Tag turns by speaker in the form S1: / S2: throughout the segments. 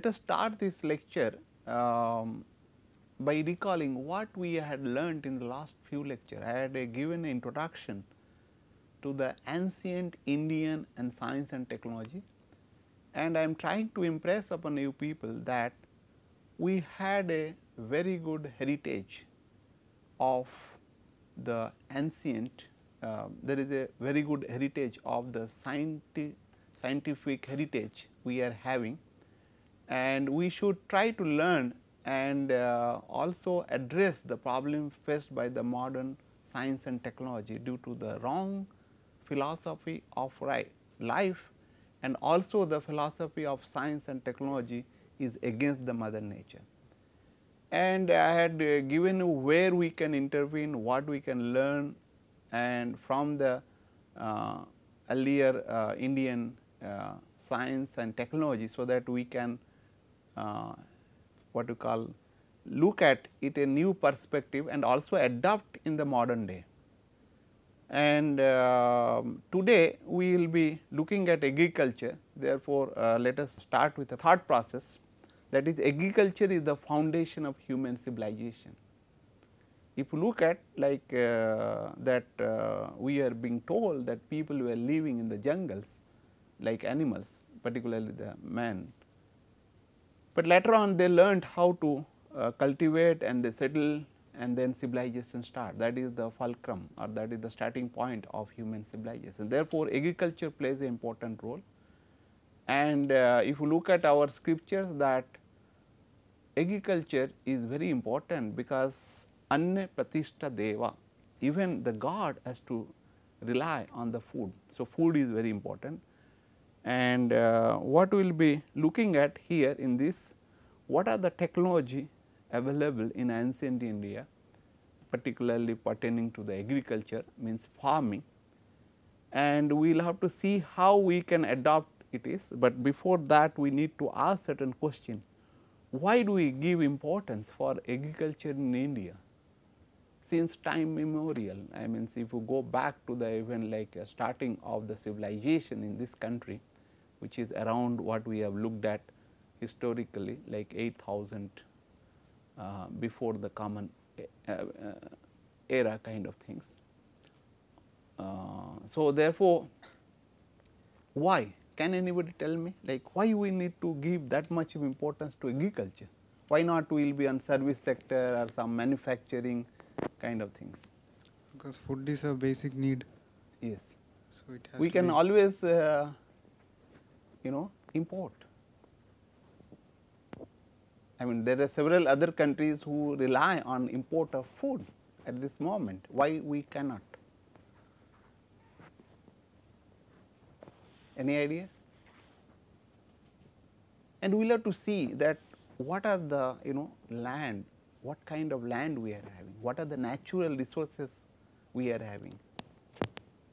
S1: Let us start this lecture um, by recalling what we had learnt in the last few lecture. I had uh, given an introduction to the ancient Indian and science and technology and I am trying to impress upon you people that we had a very good heritage of the ancient, uh, there is a very good heritage of the scientific, scientific heritage we are having and we should try to learn and uh, also address the problem faced by the modern science and technology due to the wrong philosophy of right life and also the philosophy of science and technology is against the mother nature. And I had uh, given you where we can intervene, what we can learn and from the uh, earlier uh, Indian uh, science and technology, so that we can what you call look at it a new perspective and also adopt in the modern day. And uh, today we will be looking at agriculture therefore, uh, let us start with the thought process that is agriculture is the foundation of human civilization. If you look at like uh, that uh, we are being told that people were living in the jungles like animals particularly the man but later on they learned how to uh, cultivate and they settle and then civilization start that is the fulcrum or that is the starting point of human civilization. Therefore, agriculture plays an important role and uh, if you look at our scriptures that agriculture is very important because anna pratishta deva even the god has to rely on the food. So, food is very important and uh, what we will be looking at here in this what are the technology available in ancient India particularly pertaining to the agriculture means farming. And we will have to see how we can adopt it is, but before that we need to ask certain question. Why do we give importance for agriculture in India? Since time immemorial I mean if you go back to the even like uh, starting of the civilization in this country which is around what we have looked at historically like 8000 uh, before the common uh, uh, era kind of things. Uh, so, therefore, why can anybody tell me like why we need to give that much of importance to agriculture? Why not we will be on service sector or some manufacturing kind of things?
S2: Because food is a basic need.
S1: Yes.
S2: So it has
S1: We can always uh, you know import. I mean there are several other countries who rely on import of food at this moment. Why we cannot? Any idea? And we will have to see that what are the you know land, what kind of land we are having, what are the natural resources we are having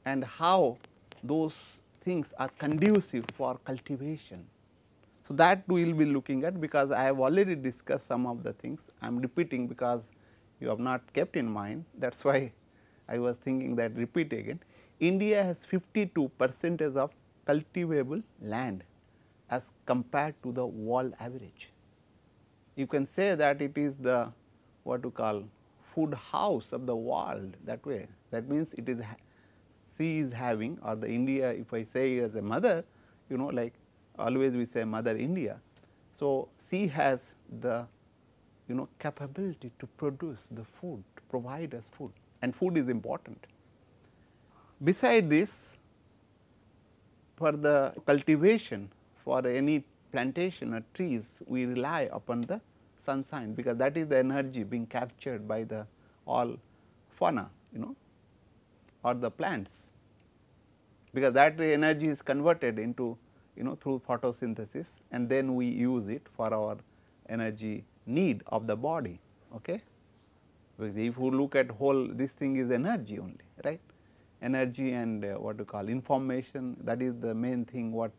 S1: and how those things are conducive for cultivation. So, that we will be looking at because I have already discussed some of the things I am repeating because you have not kept in mind that is why I was thinking that repeat again. India has 52 percentage of cultivable land as compared to the world average. You can say that it is the what to call food house of the world that way that means it is she is having or the India if I say as a mother you know like always we say mother India. So, she has the you know capability to produce the food to provide us food and food is important. Beside this for the cultivation for any plantation or trees we rely upon the sunshine because that is the energy being captured by the all fauna you know or the plants because that energy is converted into you know through photosynthesis and then we use it for our energy need of the body. Okay? Because if you look at whole this thing is energy only right energy and uh, what you call information that is the main thing what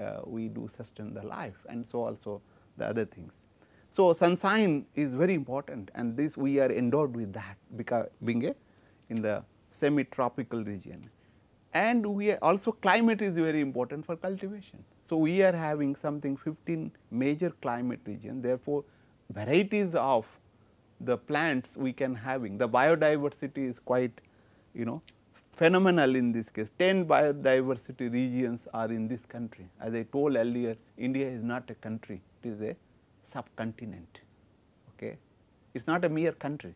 S1: uh, we do sustain the life and so also the other things. So, sunshine is very important and this we are endowed with that because being a in the semi tropical region. And we also climate is very important for cultivation. So, we are having something 15 major climate region. Therefore, varieties of the plants we can having. The biodiversity is quite you know phenomenal in this case. 10 biodiversity regions are in this country. As I told earlier India is not a country. It is a subcontinent. Okay? It is not a mere country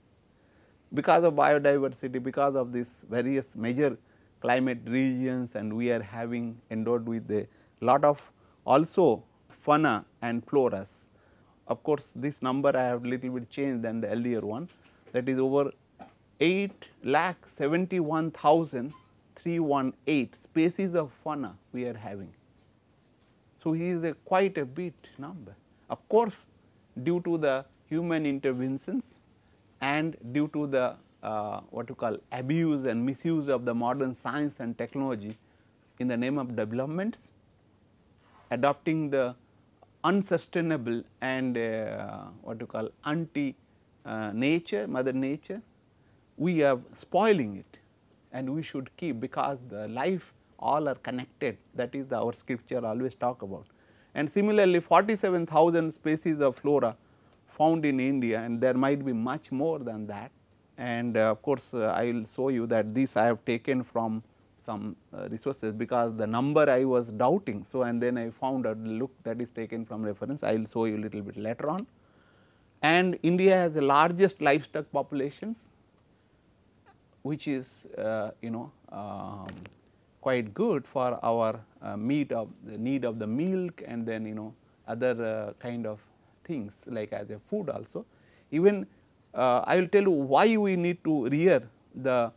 S1: because of biodiversity because of this various major climate regions and we are having endowed with a lot of also fauna and floras of course, this number I have little bit changed than the earlier one that is over 8 lakh 71,318 species of fauna we are having. So, he is a quite a bit number. Of course, due to the human interventions and due to the uh, what you call abuse and misuse of the modern science and technology in the name of developments, adopting the unsustainable and uh, what you call anti uh, nature, mother nature, we are spoiling it and we should keep because the life all are connected that is the our scripture always talk about. And similarly 47,000 species of flora found in India and there might be much more than that and uh, of course, uh, I will show you that this I have taken from some uh, resources because the number I was doubting. So, and then I found out look that is taken from reference I will show you a little bit later on. And India has the largest livestock populations which is uh, you know um, quite good for our uh, meat of the need of the milk and then you know other uh, kind of things like as a food also. Even uh, I will tell you why we need to rear the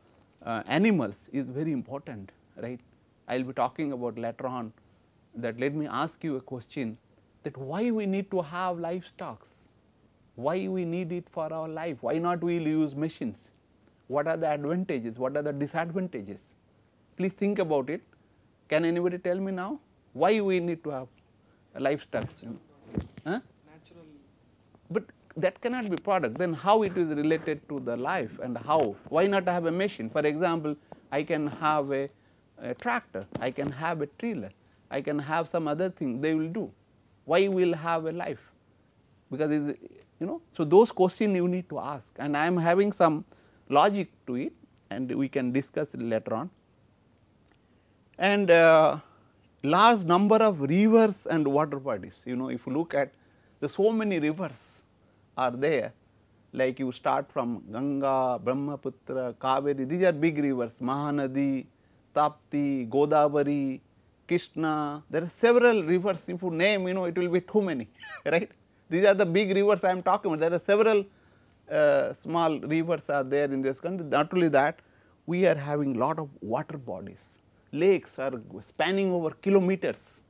S1: uh, animals is very important right. I will be talking about later on that let me ask you a question that why we need to have livestock, why we need it for our life, why not we will use machines, what are the advantages, what are the disadvantages. Please think about it. Can anybody tell me now why we need to have livestock? But that cannot be product. Then how it is related to the life and how? Why not have a machine? For example I can have a, a tractor. I can have a trailer. I can have some other thing they will do. Why will have a life? Because you know so those questions you need to ask. And I am having some logic to it and we can discuss it later on. And uh, large number of rivers and water bodies. You know if you look at the so many rivers are there like you start from Ganga, Brahmaputra, Kaveri, these are big rivers, Mahanadi, Tapti, Godavari, Krishna, there are several rivers, if you name, you know, it will be too many, right. These are the big rivers I am talking about, there are several uh, small rivers are there in this country. Not only that, we are having lot of water bodies, lakes are spanning over kilometers.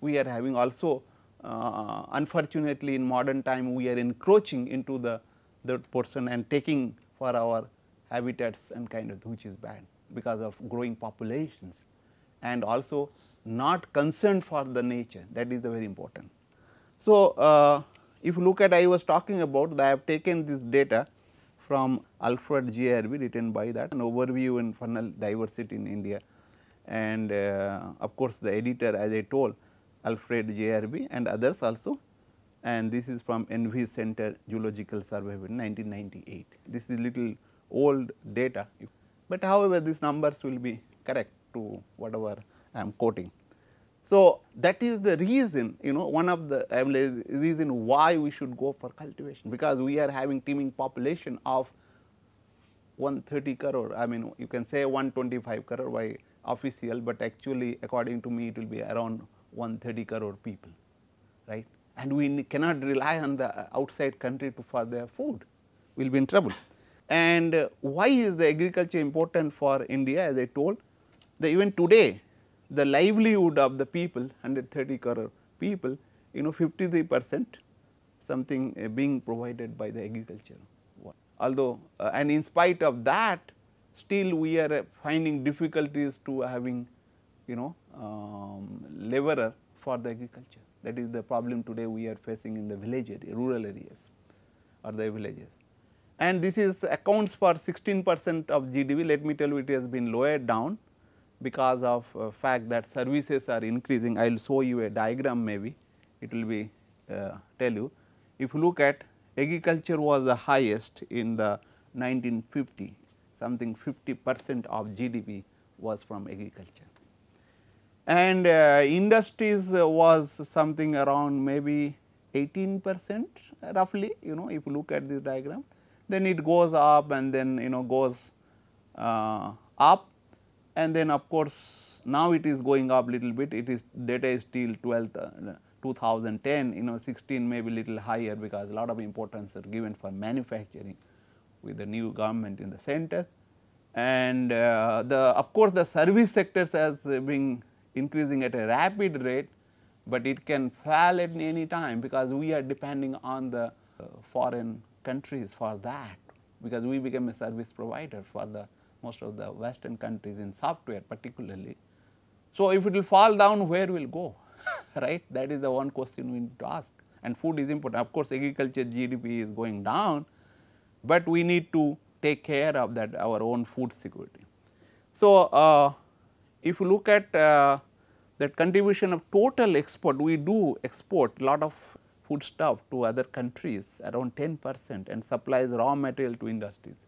S1: We are having also uh, unfortunately in modern time we are encroaching into the that portion and taking for our habitats and kind of which is bad because of growing populations. And also not concerned for the nature. That is the very important. So, uh, if you look at I was talking about I have taken this data from Alfred JRB written by that an overview in faunal diversity in India. And uh, of course, the editor as I told Alfred JRB and others also and this is from ENVIS Center Geological Survey in 1998. This is little old data, but however, these numbers will be correct to whatever I am quoting. So, that is the reason you know one of the reason why we should go for cultivation because we are having teeming population of 130 crore I mean you can say 125 crore by official, but actually according to me it will be around 130 crore people, right. And we cannot rely on the outside country to for their food, we will be in trouble. And uh, why is the agriculture important for India as I told, the even today the livelihood of the people 130 crore people you know 53 percent something uh, being provided by the agriculture. Although uh, and in spite of that still we are uh, finding difficulties to having you know um, laborer for the agriculture. That is the problem today we are facing in the village area, rural areas or the villages. And this is accounts for 16 percent of GDP. Let me tell you it has been lowered down because of uh, fact that services are increasing. I will show you a diagram maybe it will be uh, tell you. If you look at agriculture was the highest in the 1950 something 50 percent of GDP was from agriculture and uh, industries uh, was something around maybe 18 percent roughly you know if you look at this diagram. Then it goes up and then you know goes uh, up. And then of course now it is going up little bit. It is data is still 12 uh, 2010 you know 16 maybe little higher because a lot of importance are given for manufacturing with the new government in the center. And uh, the of course the service sectors has been increasing at a rapid rate, but it can fall at any time because we are depending on the uh, foreign countries for that. Because we became a service provider for the most of the western countries in software particularly. So, if it will fall down where will go? Right? That is the one question we need to ask. And food is important. Of course agriculture GDP is going down, but we need to take care of that our own food security. So, uh, if you look at uh, that contribution of total export, we do export a lot of food stuff to other countries around 10 percent and supplies raw material to industries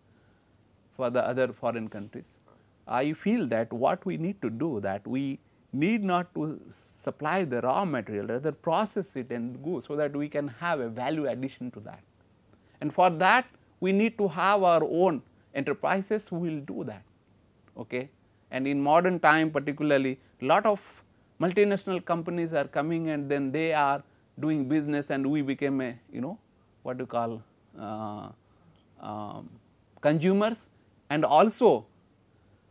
S1: for the other foreign countries. I feel that what we need to do that we need not to supply the raw material rather process it and go so that we can have a value addition to that. And for that we need to have our own enterprises who will do that. Okay and in modern time particularly lot of multinational companies are coming and then they are doing business and we became a you know what you call uh, um, consumers and also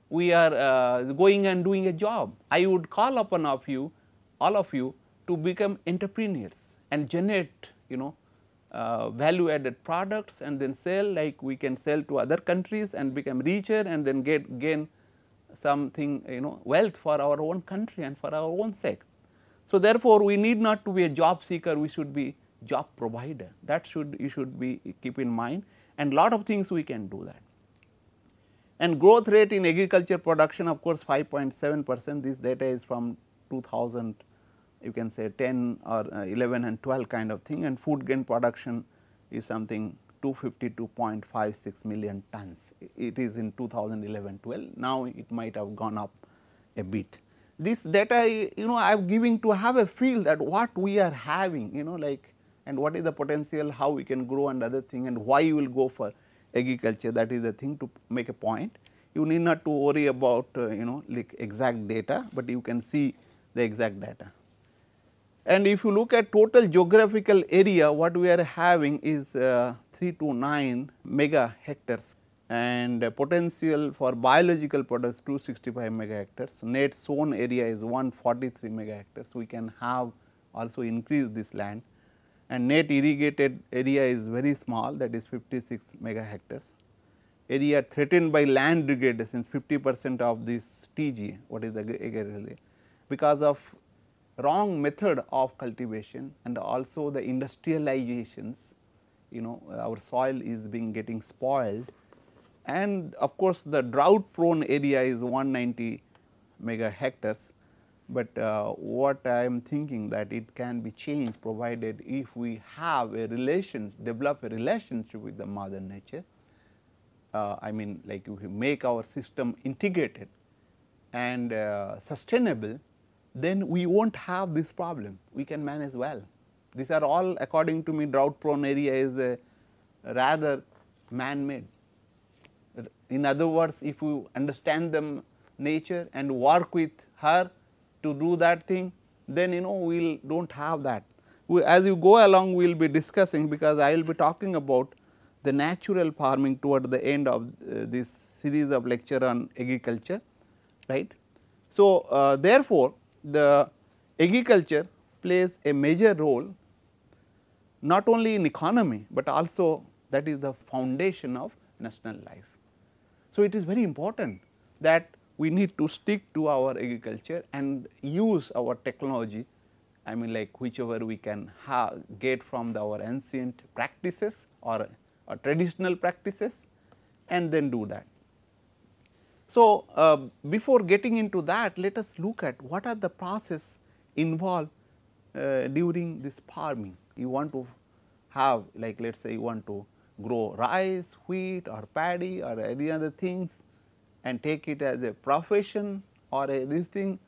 S1: we are uh, going and doing a job. I would call upon of you all of you to become entrepreneurs and generate you know uh, value added products and then sell like we can sell to other countries and become richer and then get gain something you know wealth for our own country and for our own sake. So, therefore, we need not to be a job seeker, we should be job provider that should you should be keep in mind and lot of things we can do that. And growth rate in agriculture production of course 5.7 percent this data is from 2000 you can say 10 or uh, 11 and 12 kind of thing and food grain production is something 252.56 million tons. It is in 2011-12. Now, it might have gone up a bit. This data you know I am giving to have a feel that what we are having you know like and what is the potential how we can grow and other thing and why you will go for agriculture that is the thing to make a point. You need not to worry about uh, you know like exact data, but you can see the exact data. And if you look at total geographical area, what we are having is uh, 3 to 9 mega hectares and potential for biological products 265 mega hectares. Net sown area is 143 mega hectares. We can have also increase this land and net irrigated area is very small that is 56 mega hectares. Area threatened by land degradation 50 percent of this TG what is the because of wrong method of cultivation and also the industrializations you know our soil is being getting spoiled and of course, the drought prone area is 190 mega hectares, but uh, what I am thinking that it can be changed provided if we have a relation develop a relationship with the mother nature. Uh, I mean like if we make our system integrated and uh, sustainable then we not have this problem, we can manage well. These are all according to me drought prone area is a rather man made. In other words, if you understand the nature and work with her to do that thing, then you know we will do not have that. We, as you go along we will be discussing because I will be talking about the natural farming toward the end of uh, this series of lecture on agriculture right. So, uh, therefore, the agriculture plays a major role not only in economy, but also that is the foundation of national life. So, it is very important that we need to stick to our agriculture and use our technology I mean like whichever we can get from the, our ancient practices or, or, traditional practices and then do that. So, uh, before getting into that let us look at what are the process involved uh, during this farming. You want to have like let us say you want to grow rice, wheat or paddy or any other things and take it as a profession or a this thing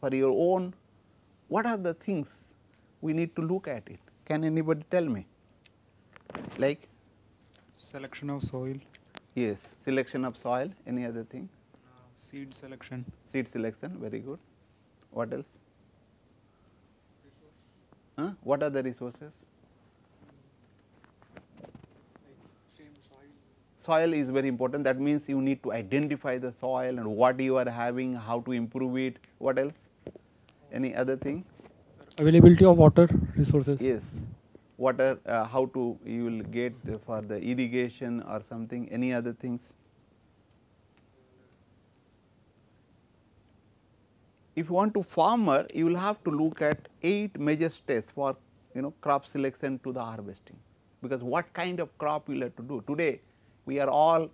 S1: for your own, what are the things we need to look at it? Can anybody tell me? Like?
S2: Selection of soil.
S1: Yes, selection of soil, any other thing?
S2: Uh, seed selection.
S1: Seed selection, very good. What else? Huh? What are the resources? soil is very important that means you need to identify the soil and what you are having, how to improve it, what else? Any other thing?
S3: Availability of water resources.
S1: Yes, water, uh, how to you will get for the irrigation or something, any other things? If you want to farmer, you will have to look at 8 major steps for you know crop selection to the harvesting, because what kind of crop you will have to do. Today, we are all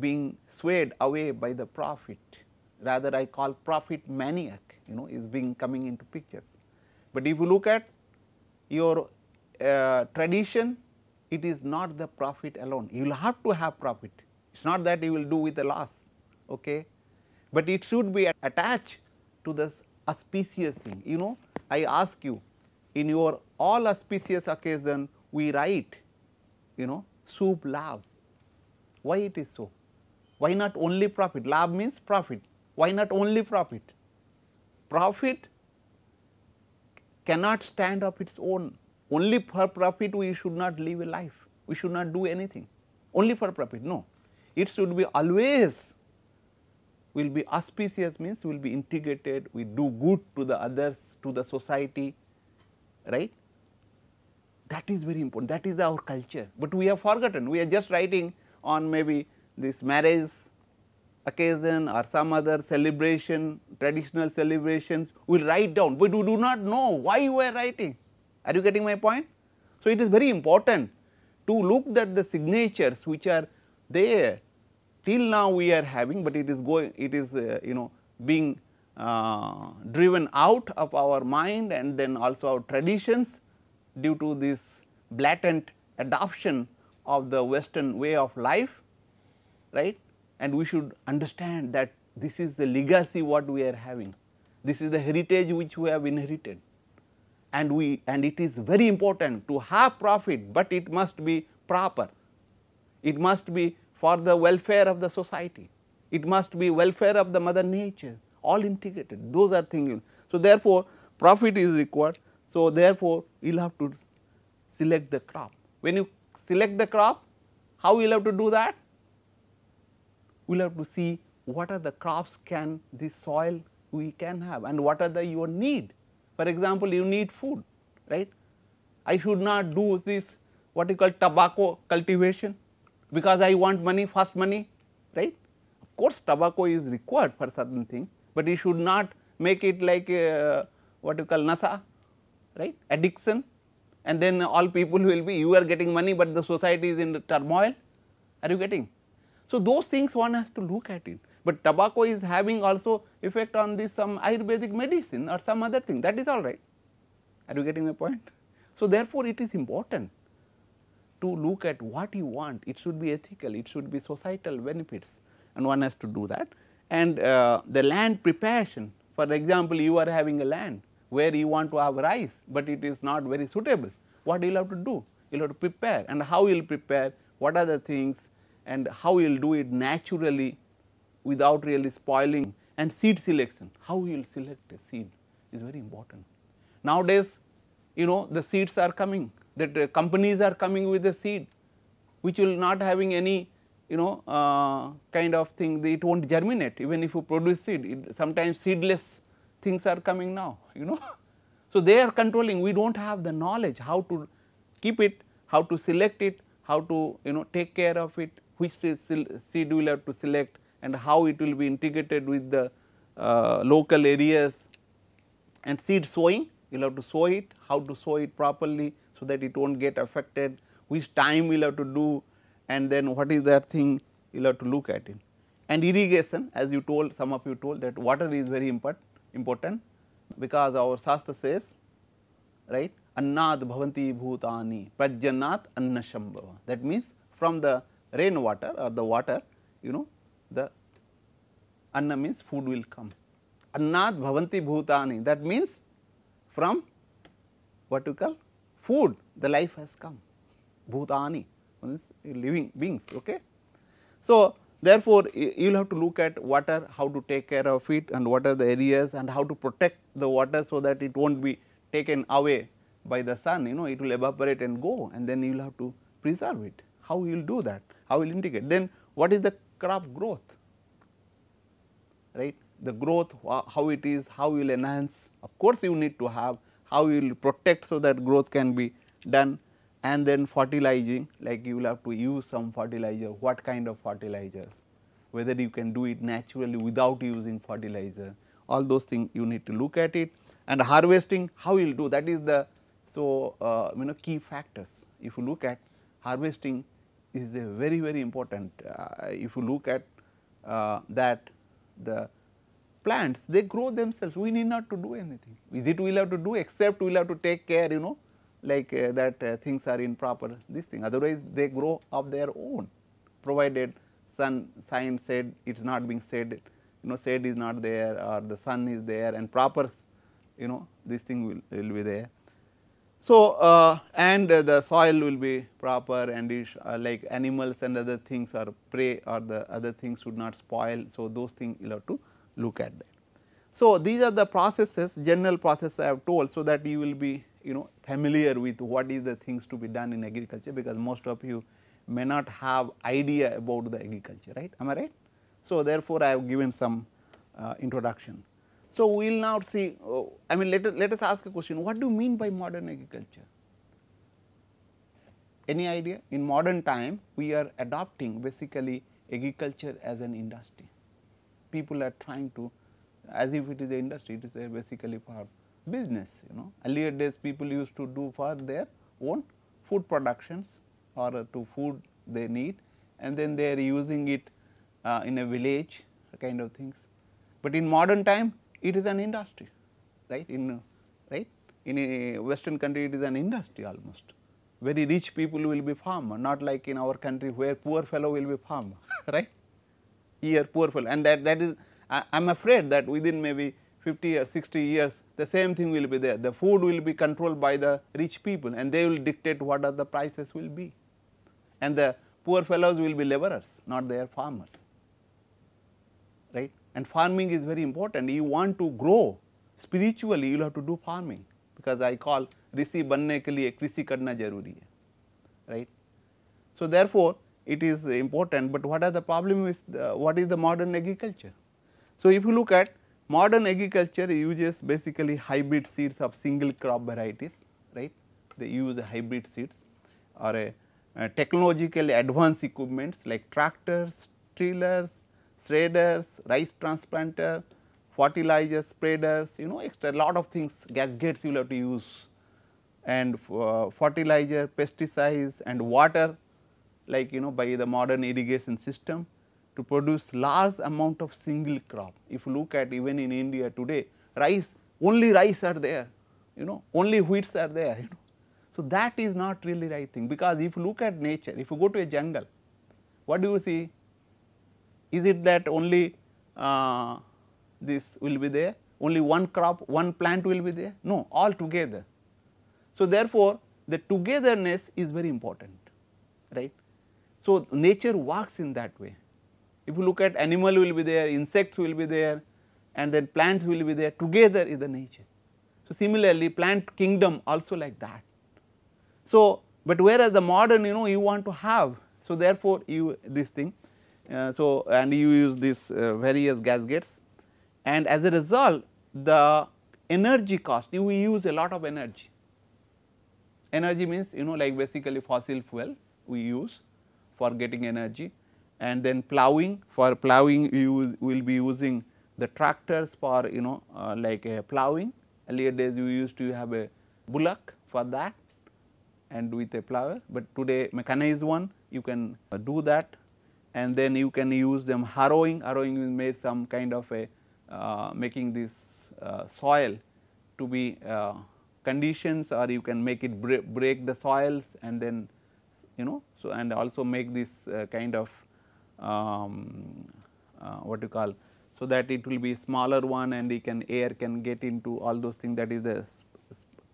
S1: being swayed away by the profit rather I call profit maniac you know is being coming into pictures. But if you look at your uh, tradition it is not the profit alone you will have to have profit it is not that you will do with a loss okay but it should be attached to this auspicious thing you know I ask you in your all auspicious occasion we write you know shubh labh why it is so? Why not only profit? Labh means profit. Why not only profit? Profit cannot stand up its own. Only for profit we should not live a life. We should not do anything. Only for profit. No. It should be always will be auspicious means will be integrated, we do good to the others, to the society, right. That is very important, that is our culture, but we have forgotten, we are just writing on maybe this marriage occasion or some other celebration, traditional celebrations, we will write down, but we do not know why we are writing. Are you getting my point? So, it is very important to look at the signatures which are there till now we are having, but it is going, it is uh, you know being uh, driven out of our mind and then also our traditions due to this blatant adoption of the western way of life right? And we should understand that this is the legacy what we are having. This is the heritage which we have inherited and we and it is very important to have profit, but it must be proper it must be for the welfare of the society it must be welfare of the mother nature all integrated those are things. So, therefore, profit is required. So, therefore, you will have to select the crop when you select the crop, how we will have to do that? We will have to see what are the crops can this soil we can have and what are the your need. For example, you need food, right. I should not do this what you call tobacco cultivation because I want money, fast money, right. Of course, tobacco is required for certain thing, but you should not make it like a, what you call nasha, right, addiction and then all people will be you are getting money, but the society is in turmoil are you getting. So, those things one has to look at it, but tobacco is having also effect on this some ayurvedic medicine or some other thing. That is all right. Are you getting my point. So, therefore, it is important to look at what you want. It should be ethical. It should be societal benefits. And one has to do that. And uh, the land preparation. For example, you are having a land where you want to have rice, but it is not very suitable. What you will have to do? You will have to prepare. And how you will prepare, what are the things? And how you will do it naturally without really spoiling and seed selection, how you will select a seed is very important. Nowadays, you know the seeds are coming, that uh, companies are coming with a seed which will not having any you know uh, kind of thing, it not germinate. Even if you produce seed, it, sometimes seedless things are coming now you know. So, they are controlling. We do not have the knowledge how to keep it, how to select it, how to you know take care of it, which seed will have to select and how it will be integrated with the uh, local areas and seed sowing you will have to sow it, how to sow it properly so that it will not get affected, which time we will have to do and then what is that thing you will have to look at it. And irrigation as you told some of you told that water is very important, important because our Shastra says right annad bhavanti bhutani parjanyad annasambhava that means from the rain water or the water you know the anna means food will come. Annad bhavanti bhutani. That means from what you call food the life has come. Bhutani means living beings okay? So therefore you will have to look at water how to take care of it and what are the areas and how to protect the water so that it won't be taken away by the sun you know it will evaporate and go and then you will have to preserve it. How you will do that? How will indicate then what is the crop growth right? The growth how it is how you will enhance. Of course you need to have how you will protect so that growth can be done. And then fertilizing like you will have to use some fertilizer. What kind of fertilizers? Whether you can do it naturally without using fertilizer. All those things you need to look at it. And harvesting how you will do that is the so uh, you know key factors. If you look at harvesting is a very very important uh, if you look at uh, that the plants they grow themselves. We need not to do anything. Is it we will have to do? Except we will have to take care you know like uh, that uh, things are in proper this thing. Otherwise they grow of their own provided sun sign said it is not being said you know shade is not there or the sun is there and proper you know this thing will, will be there. So, uh, and uh, the soil will be proper and uh, like animals and other things or prey or the other things should not spoil. So, those things you have to look at that. So, these are the processes general process I have told. So, that you will be you know familiar with what is the things to be done in agriculture because most of you may not have idea about the agriculture right am I right. So, therefore, I have given some uh, introduction. So, we will now see uh, I mean let us, let us ask a question what do you mean by modern agriculture? Any idea in modern time we are adopting basically agriculture as an industry. People are trying to as if it is an industry it is basically for business you know earlier days people used to do for their own food productions or to food they need and then they are using it uh, in a village kind of things. But in modern time it is an industry right? In right? In a western country it is an industry almost. Very rich people will be farmer not like in our country where poor fellow will be farmer right? Here poor fellow. And that that is I am afraid that within maybe 50 or 60 years the same thing will be there. The food will be controlled by the rich people and they will dictate what are the prices will be. And the poor fellows will be laborers not their farmers right and farming is very important you want to grow spiritually you will have to do farming because I call ऋषि बनने के लिए कृषि करना जरूरी है right. So, therefore, it is important, but what are the problem with the, what is the modern agriculture. So, if you look at Modern agriculture uses basically hybrid seeds of single crop varieties, right. They use hybrid seeds or a, a technologically advanced equipments like tractors, tillers, shredders, rice transplanter, fertilizer spreaders, you know extra lot of things gadgets you will have to use and uh, fertilizer, pesticides and water like you know by the modern irrigation system to produce large amount of single crop. If you look at even in India today, rice only rice are there, you know, only wheats are there, you know. So, that is not really right thing because if you look at nature, if you go to a jungle, what do you see? Is it that only uh, this will be there, only one crop, one plant will be there? No, all together. So, therefore, the togetherness is very important, right. So, nature works in that way. If you look at animal will be there, insects will be there and then plants will be there together is the nature. So, similarly plant kingdom also like that. So, but whereas the modern you know you want to have, so therefore you this thing, so and you use this uh, various gadgets. And as a result the energy cost you we use a lot of energy. Energy means you know like basically fossil fuel we use for getting energy. And then plowing for plowing we use we will be using the tractors for you know uh, like a plowing. Earlier days we used to have a bullock for that and with a plower, but today mechanized one you can uh, do that and then you can use them harrowing, harrowing is made some kind of a uh, making this uh, soil to be uh, conditions or you can make it break, break the soils and then you know so and also make this uh, kind of um, uh, what you call so that it will be smaller one and you can air can get into all those things. That is the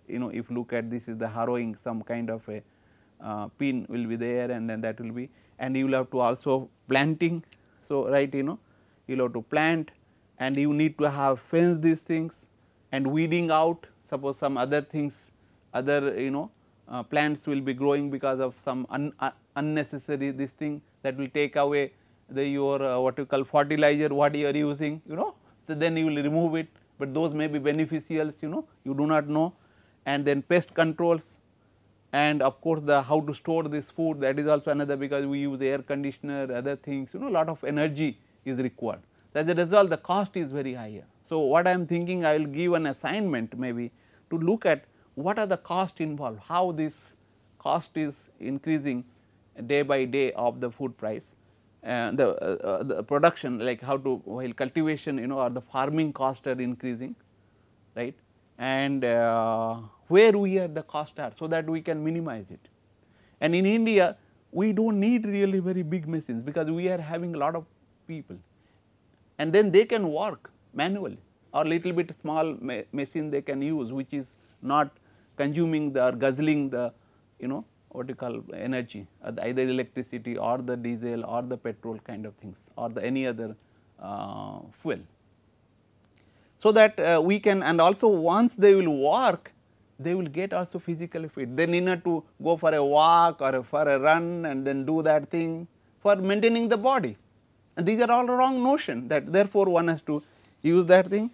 S1: you know if look at this is the harrowing some kind of a uh, pin will be there and then that will be and you will have to also planting. So, right you know you will have to plant and you need to have fence these things and weeding out. Suppose some other things other you know uh, plants will be growing because of some un, uh, unnecessary this thing that will take away the your uh, what you call fertilizer what you are using you know so then you will remove it, but those may be beneficials you know you do not know. And then pest controls and of course, the how to store this food that is also another because we use air conditioner other things you know lot of energy is required. As a result the cost is very higher. So, what I am thinking I will give an assignment maybe to look at what are the cost involved, how this cost is increasing day by day of the food price uh, the, uh, uh, the production like how to while cultivation you know or the farming cost are increasing right and uh, where we are the cost are so that we can minimize it. And in India we do not need really very big machines because we are having a lot of people and then they can work manually or little bit small ma machine they can use which is not consuming the or guzzling the you know what you call energy uh, either electricity or the diesel or the petrol kind of things or the any other uh, fuel. So, that uh, we can and also once they will work they will get also physically fit. They need not to go for a walk or a, for a run and then do that thing for maintaining the body. And these are all wrong notion that therefore, one has to use that thing.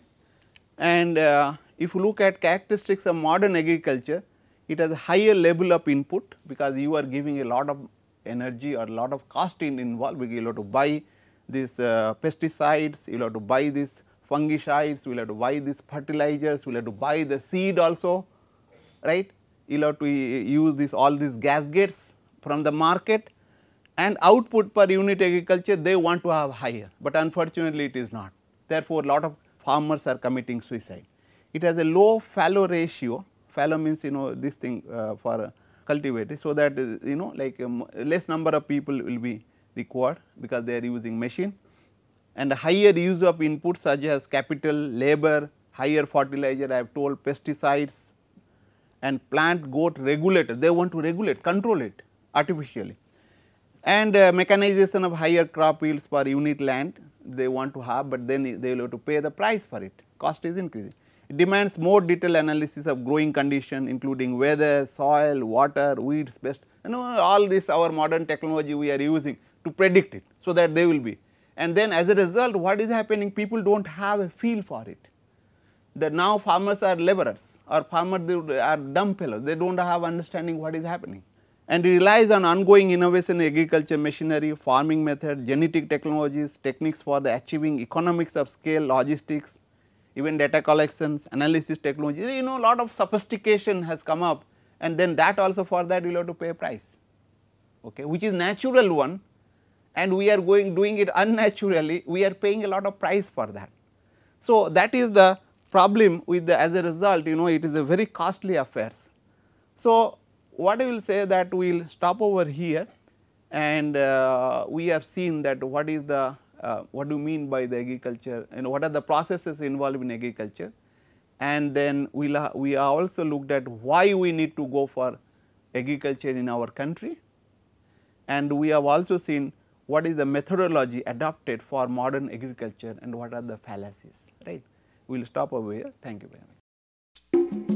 S1: And uh, if you look at characteristics of modern agriculture, it has a higher level of input because you are giving a lot of energy or a lot of cost in involved. You have to buy these uh, pesticides, you have to buy these fungicides, we will have to buy these fertilizers, we will have to buy the seed also right. You will have to use this all these gas gates from the market and output per unit agriculture they want to have higher, but unfortunately it is not. Therefore, lot of farmers are committing suicide. It has a low fallow ratio, fallow means you know this thing uh, for cultivated. So, that uh, you know like um, less number of people will be required because they are using machine and higher use of inputs such as capital, labor, higher fertilizer I have told pesticides, and plant growth regulator, they want to regulate, control it artificially. And uh, mechanization of higher crop yields per unit land they want to have, but then they will have to pay the price for it, cost is increasing. It demands more detailed analysis of growing condition including weather, soil, water, weeds, pest, you know all this our modern technology we are using to predict it. So, that they will be and then as a result what is happening? People do not have a feel for it. That now farmers are laborers or farmers are dumb fellows, they do not have understanding what is happening. And relies on ongoing innovation in agriculture machinery, farming method, genetic technologies, techniques for the achieving economics of scale, logistics, even data collections, analysis technology, you know a lot of sophistication has come up. And then that also for that you will have to pay a price, okay, which is natural one and we are going doing it unnaturally, we are paying a lot of price for that. So, that is the problem with the as a result you know it is a very costly affairs. So, what I will say that we will stop over here and uh, we have seen that what is the uh, what do you mean by the agriculture and what are the processes involved in agriculture and then we we'll we also looked at why we need to go for agriculture in our country and we have also seen what is the methodology adopted for modern agriculture and what are the fallacies right we will stop over here. Thank you very much.